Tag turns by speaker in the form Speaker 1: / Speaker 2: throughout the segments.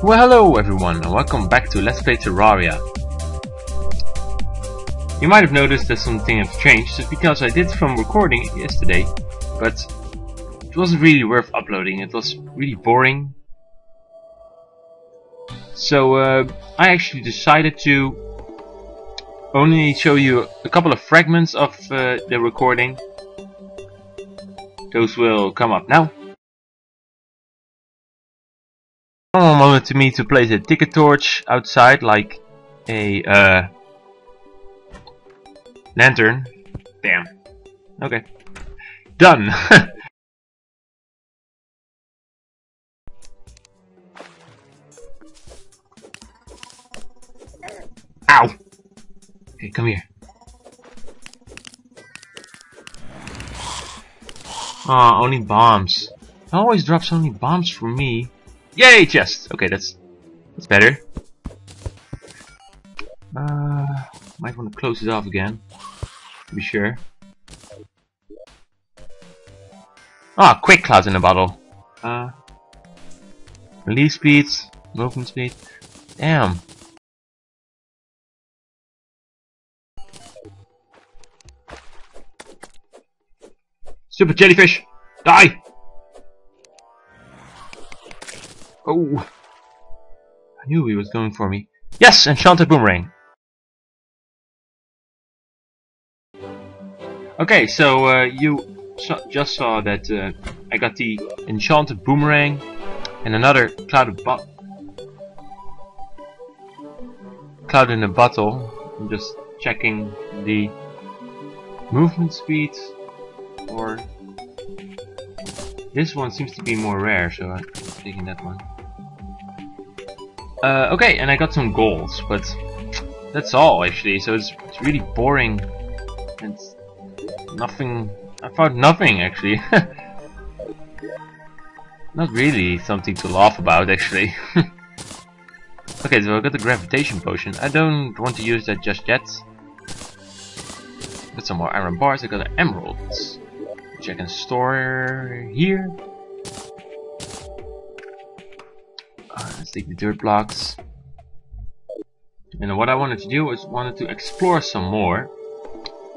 Speaker 1: Well hello everyone and welcome back to Let's Play Terraria. You might have noticed that something has changed just because I did some recording yesterday but it wasn't really worth uploading, it was really boring. So uh, I actually decided to only show you a couple of fragments of uh, the recording. Those will come up now. Someone wanted to me to place a tiki torch outside like a uh, lantern. Damn. Okay. Done. Ow! Okay, come here. Aw, oh, only bombs. It always drops only bombs for me. Yay, chest! Okay, that's that's better. Uh, might want to close it off again. To be sure. Ah, quick clouds in a bottle. Uh, release speeds, movement speed. Damn. Super jellyfish! Die! Oh! I knew he was going for me. Yes! Enchanted Boomerang! Okay, so uh, you just saw that uh, I got the Enchanted Boomerang and another Cloud of Cloud in a Bottle. I'm just checking the movement speed or this one seems to be more rare, so I'm taking that one. Uh, okay, and I got some goals, but that's all actually. So it's, it's really boring It's nothing. I found nothing actually. Not really something to laugh about actually. okay, so I got the gravitation potion. I don't want to use that just yet. Got some more iron bars. I got an emeralds which I can store here. Uh, let's take the dirt blocks. And what I wanted to do is wanted to explore some more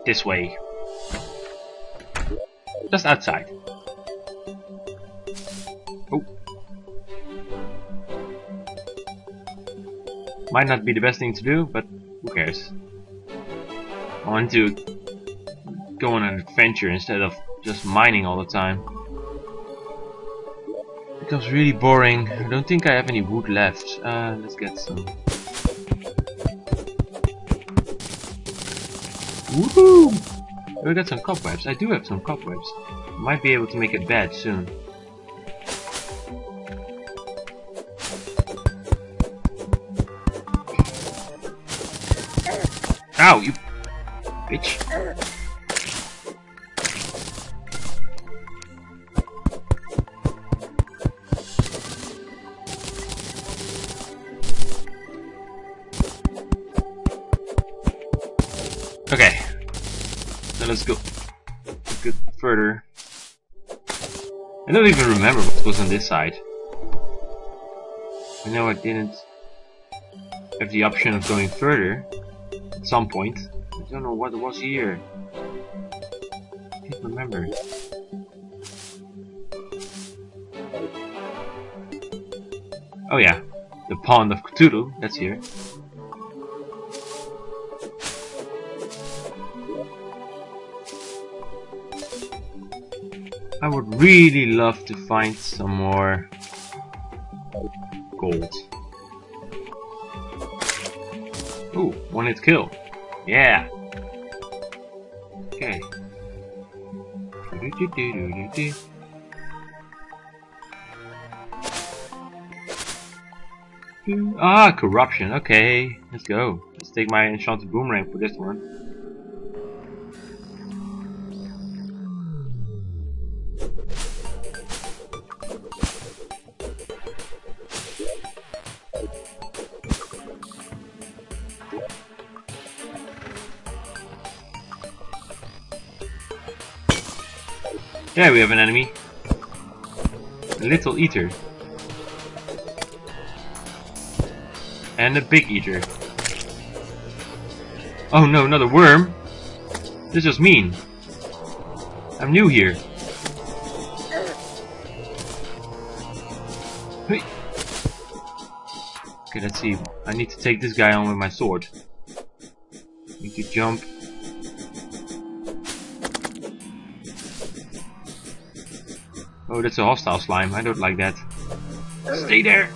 Speaker 1: this way. Just outside. Oh. Might not be the best thing to do, but who cares. I want to go on an adventure instead of just mining all the time. It was really boring. I don't think I have any wood left. Uh, let's get some. Woohoo! We got some cobwebs. I do have some cobwebs. Might be able to make a bed soon. Ow, you bitch. I don't even remember what was on this side. I know I didn't have the option of going further at some point. I don't know what was here. I can't remember. Oh yeah, the pond of Cthulhu, that's here. I would really love to find some more gold. Ooh, one hit kill. Yeah. Okay. Ah, corruption. Okay, let's go. Let's take my enchanted boomerang for this one. Yeah, we have an enemy. A little eater. And a big eater. Oh no, another worm! This is mean. I'm new here. Okay, let's see. I need to take this guy on with my sword. Need to jump. Oh, that's a hostile slime. I don't like that. Stay there!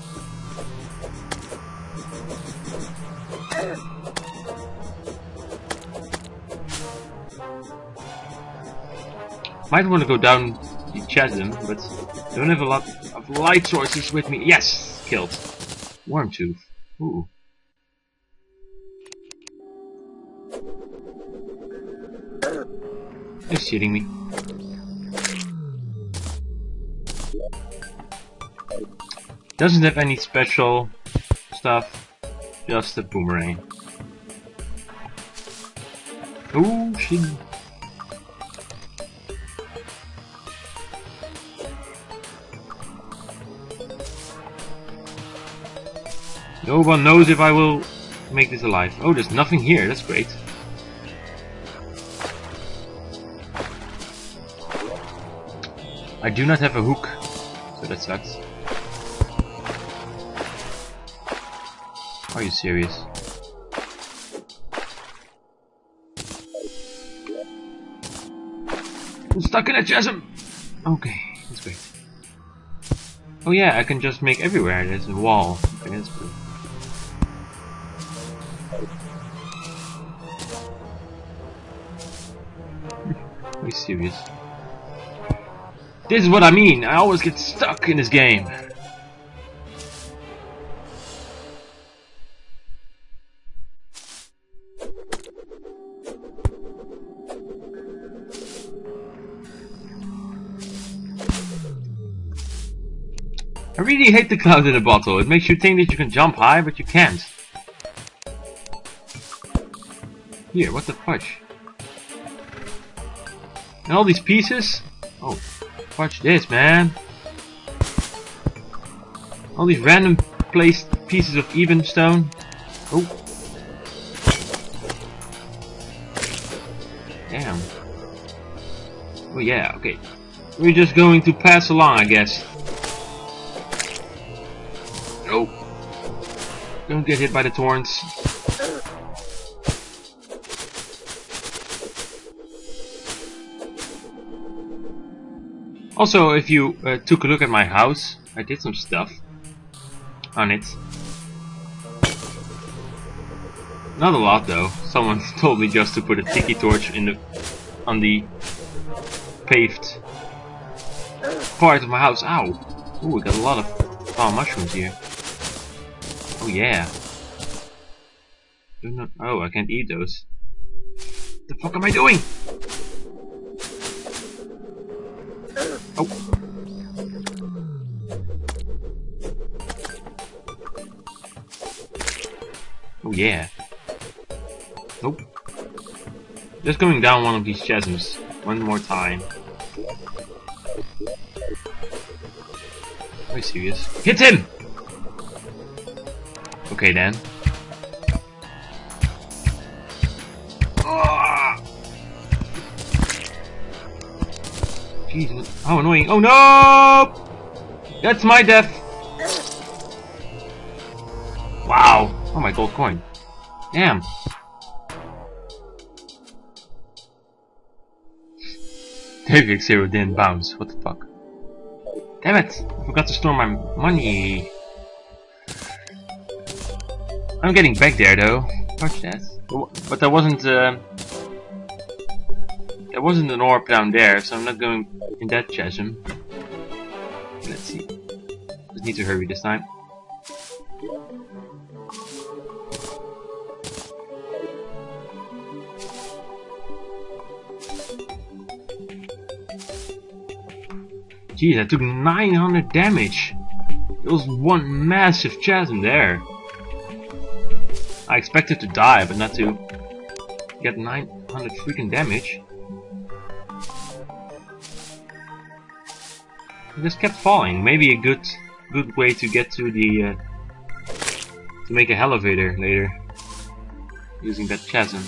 Speaker 1: Might want to go down the chasm, but don't have a lot of light sources with me. Yes! Killed. Worm tooth. Ooh. You're shitting me. Doesn't have any special stuff, just a boomerang. Oh shit. No one knows if I will make this alive. Oh, there's nothing here, that's great. I do not have a hook, so that sucks. Are you serious? I'm stuck in a chasm! Okay, that's great. Oh yeah, I can just make everywhere there's a wall. Okay, that's good. Are you serious? This is what I mean, I always get stuck in this game. Really hate the cloud in a bottle. It makes you think that you can jump high, but you can't. Here, what the fudge? And all these pieces? Oh, watch this, man. All these random placed pieces of ebonstone. Oh. Damn. Oh yeah, okay. We're just going to pass along, I guess. Don't get hit by the thorns. Also, if you uh, took a look at my house, I did some stuff on it. Not a lot though. Someone told me just to put a tiki torch in the on the paved part of my house. Ow! Ooh, we got a lot of foul mushrooms here. Oh yeah. Not, oh, I can't eat those. The fuck am I doing? Oh. Oh yeah. Nope. Just going down one of these chasms one more time. Are you serious? Hit him! Okay then. Jeez, how annoying. Oh no! That's my death! Wow. Oh my gold coin. Damn. David didn't bounce. What the fuck? Damn it! I forgot to store my money. I'm getting back there though. Watch that. But that wasn't uh, there wasn't an orb down there, so I'm not going in that chasm. Let's see. Just need to hurry this time. Jeez, I took 900 damage. It was one massive chasm there. I expected to die, but not to get 900 freaking damage. It just kept falling. Maybe a good good way to get to the uh, to make a elevator later using that chasm.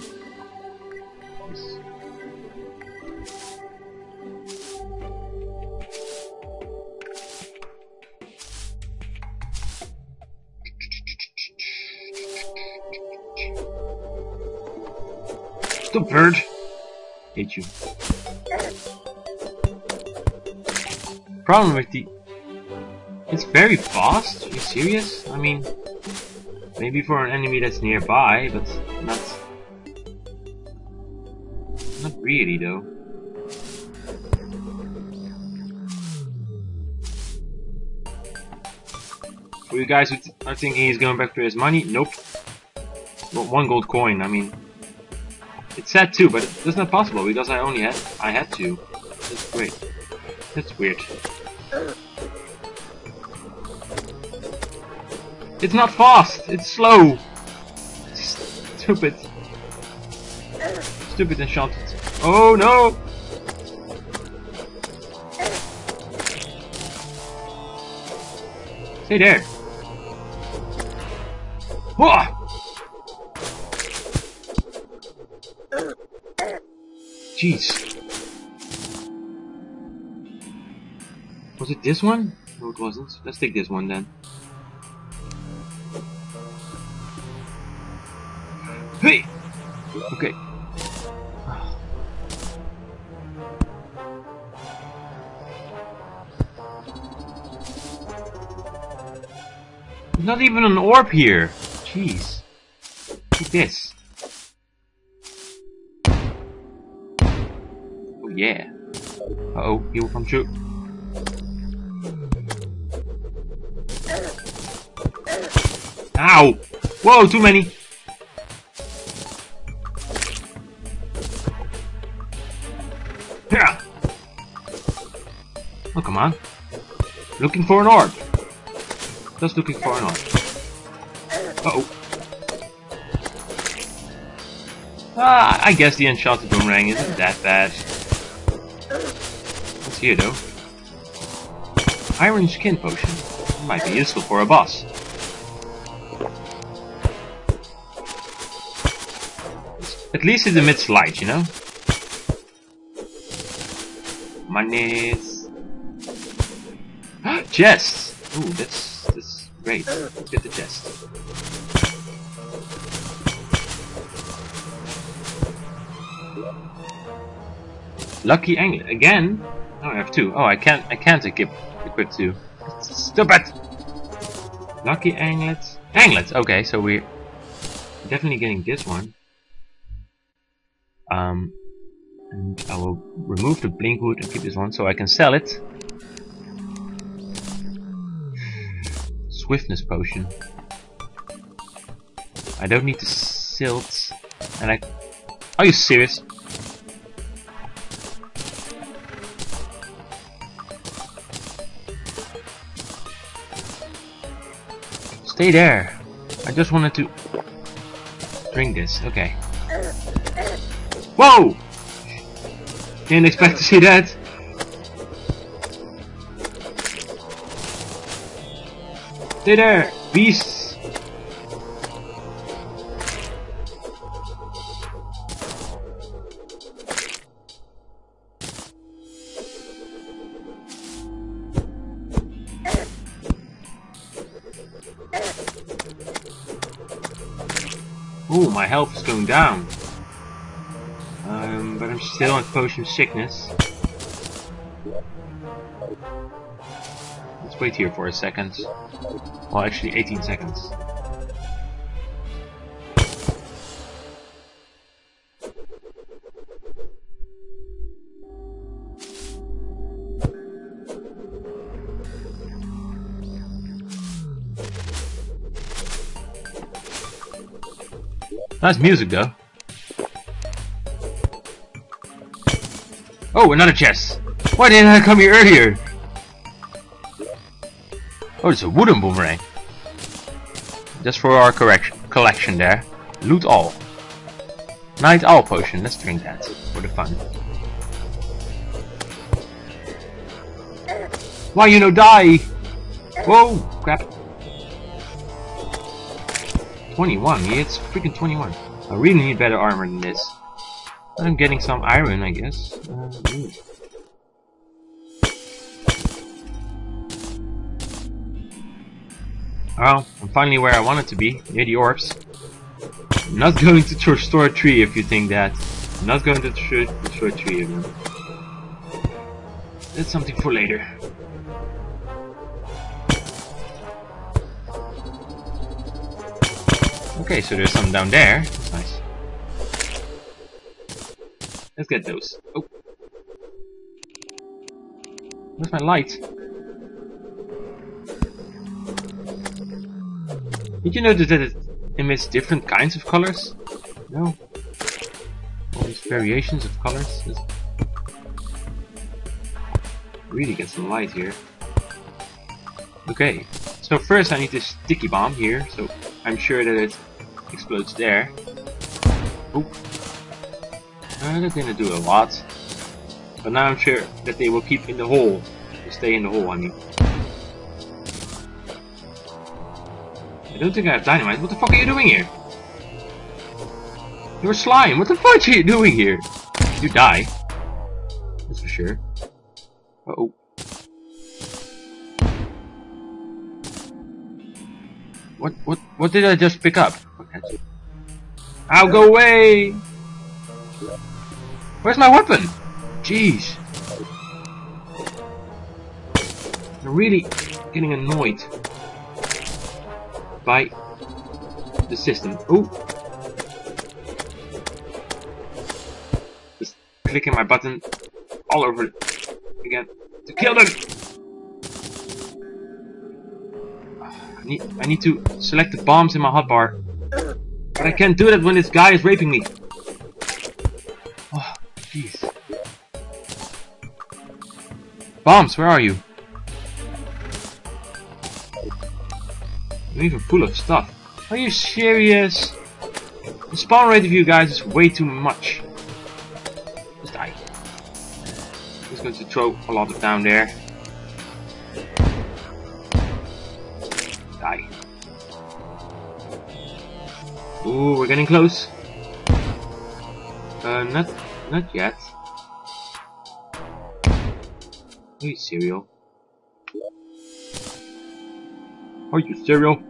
Speaker 1: Bird! Hate you. Problem with the... It's very fast? Are you serious? I mean... Maybe for an enemy that's nearby, but not... Not really, though. For you guys who are thinking he's going back to his money, nope. Well, one gold coin, I mean... It's sad too, but it's not possible because I only had I had to. That's great. That's weird. It's not fast, it's slow. Stupid. Stupid enchanted. Oh no! Stay there. Jeez. Was it this one? No, it wasn't. Let's take this one then. Hey! Okay. not even an orb here. Jeez. Look at this. Yeah. Uh oh, he will come shoot. Ow! Whoa, too many! Yeah. Oh, come on. Looking for an orb. Just looking for an orb. Uh oh. Ah, I guess the enchanted boomerang isn't that bad here though. Iron skin potion. Might be useful for a boss. At least it emits light, you know? Monies. chest! Ooh, that's, that's great. Let's get the chest. Lucky Angler. Again? Have two. Oh, I can't. I can't equip equip two. Stupid. Lucky anglets. Anglets. Okay, so we're definitely getting this one. Um, and I will remove the blink wood and keep this one so I can sell it. Swiftness potion. I don't need the silt, and I. Are you serious? Stay there. I just wanted to drink this. Okay. Whoa! Didn't expect to see that. Stay there, beast. My health is going down. Um, but I'm still on potion sickness. Let's wait here for a second. Well, actually 18 seconds. Nice music though. Oh, another chest. Why didn't I come here earlier? Oh, it's a wooden boomerang. Just for our correction collection there. Loot all. Night owl potion. Let's drink that for the fun. Why you no die? Whoa, crap. 21. Yeah, it's freaking 21. I really need better armor than this. I'm getting some iron, I guess. Uh, well, I'm finally where I wanted to be, near the orbs. I'm not going to destroy a tree if you think that. I'm not going to destroy, a tree. That's something for later. Okay, so there's some down there. That's nice. Let's get those. Oh. Where's my light? Did you notice that it emits different kinds of colors? No? All these variations of colors? It's really get some light here. Okay, so first I need this sticky bomb here, so I'm sure that it explodes there. Oop. Uh, they're gonna do a lot. But now I'm sure that they will keep in the hole. stay in the hole, I mean. I don't think I have dynamite. What the fuck are you doing here? You're slime. What the fuck are you doing here? You die. That's for sure. Uh oh. What what what did I just pick up? I'll go away! Where's my weapon? Jeez. I'm really getting annoyed by the system. Oh! Just clicking my button all over again to kill them! I need, I need to select the bombs in my hotbar. But I can't do that when this guy is raping me. Oh, jeez. Bombs, where are you? You're even full of stuff. Are you serious? The spawn rate of you guys is way too much. Just die. Just going to throw a lot of down there. Ooh, we're getting close. Uh, not, not yet. You cereal? Are you cereal?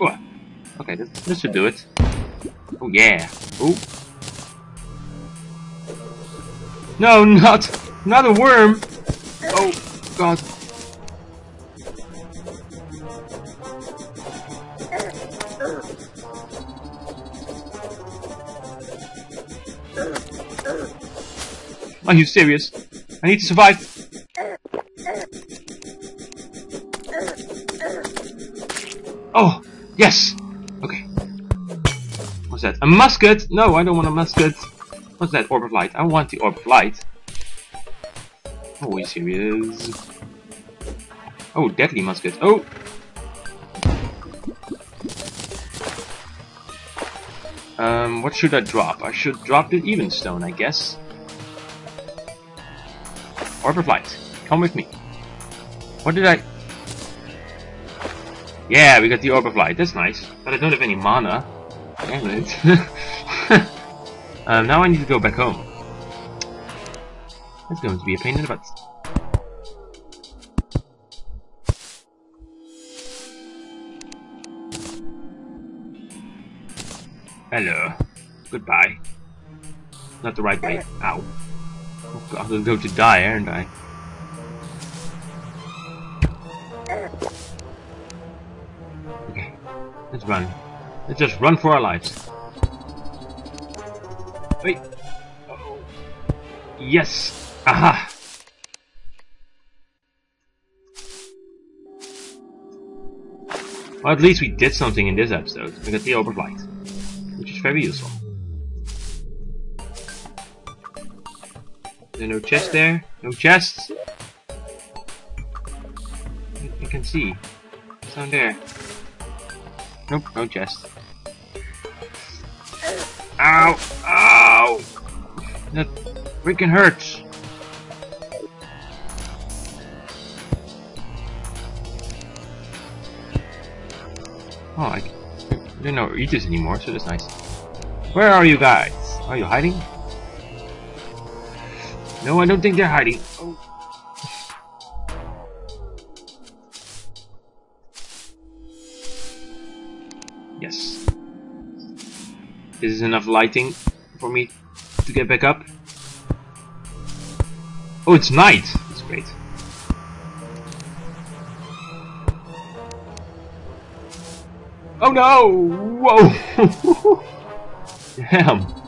Speaker 1: Oh, okay, this, this should do it. Oh yeah. Oh. No, not, not a worm. Oh God. Are you serious? I need to survive. Oh, yes! Okay. What's that? A musket? No, I don't want a musket. What's that? Orb of light. I want the orb of light. Oh, are you serious? Oh, deadly musket. Oh! Um, what should I drop? I should drop the ebonstone, I guess. Orb of Light. Come with me. What did I... Yeah, we got the Orb of Light. That's nice. But I don't have any mana. Damn it. um, now I need to go back home. That's going to be a pain in the butt. Hello. Goodbye. Not the right way. Ow. I'm gonna die, aren't I? Okay, let's run. Let's just run for our lives. Wait. Uh -oh. Yes. Aha. Well, at least we did something in this episode. We got the Orb of Light, which is very useful. There no chest there? No chests? You can see. It's down there. Nope, no chest. Ow! Ow! That freaking hurts! Oh, I, There are no eaters anymore, so that's nice. Where are you guys? Are you hiding? No, I don't think they're hiding. Oh. Yes. This is enough lighting for me to get back up. Oh, it's night. That's great. Oh no! Whoa! Damn.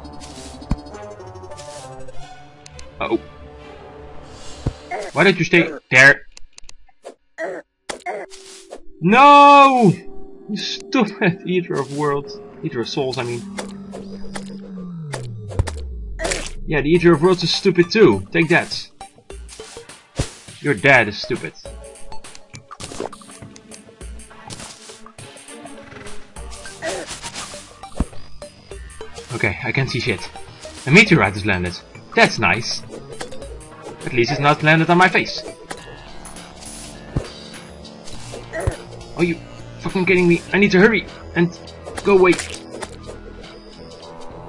Speaker 1: Oh. Why don't you stay there? No! You stupid eater of worlds. Eater of souls, I mean. Yeah, the eater of worlds is stupid too. Take that. Your dad is stupid. Okay, I can see shit. A meteorite has landed. That's nice. At least it's not landed on my face. Are you fucking kidding me? I need to hurry and go away.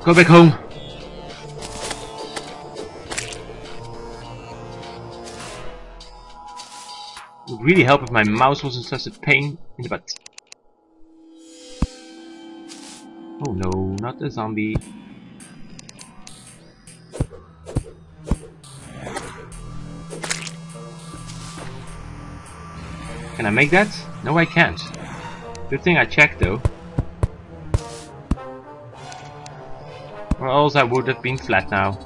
Speaker 1: Go back home. It would really help if my mouse wasn't such a pain in the butt. Oh no, not the zombie. I make that? No, I can't. Good thing I checked though. Or else I would have been flat now.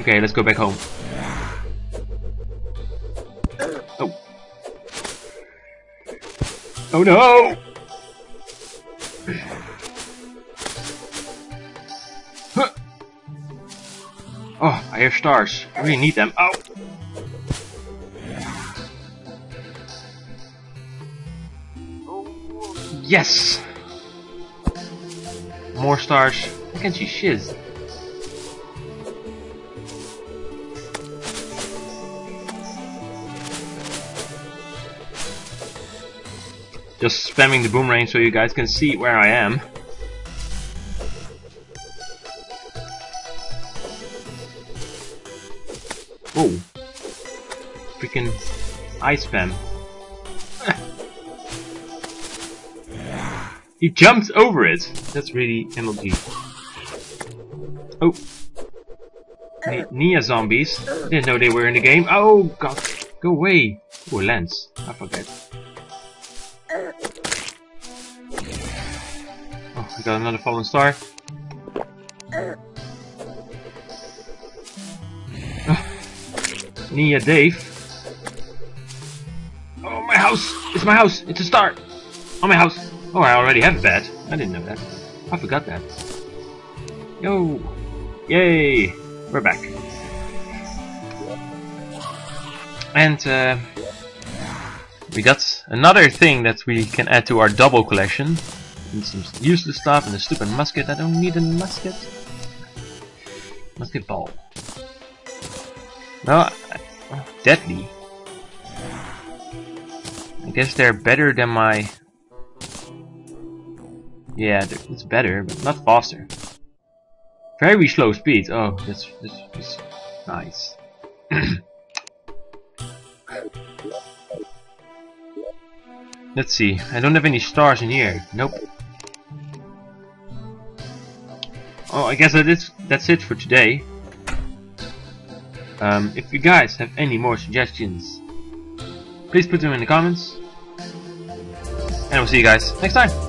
Speaker 1: Okay, let's go back home. Oh. Oh no! Oh, I hear stars. I really need them. Oh! Yes! More stars. I can see shiz. Just spamming the boomerang so you guys can see where I am. Oh. Freaking ice spam. He jumps over it. That's really MLG. Oh. Nia zombies. Didn't know they were in the game. Oh god. Go away. Oh, lens. I forget. Oh, got another fallen star. Nia Dave. Oh, my house! It's my house! It's a star! Oh, my house! Oh, I already have a bed. I didn't know that. I forgot that. Yo! Yay! We're back. And uh, we got another thing that we can add to our double collection. And some useless stuff and a stupid musket. I don't need a musket. Musket ball. No, deadly. I guess they're better than my... Yeah, it's better, but not faster. Very slow speed. Oh, that's, that's, that's nice. Let's see. I don't have any stars in here. Nope. Oh, I guess that is that's it for today. Um, if you guys have any more suggestions, please put them in the comments. And we'll see you guys next time.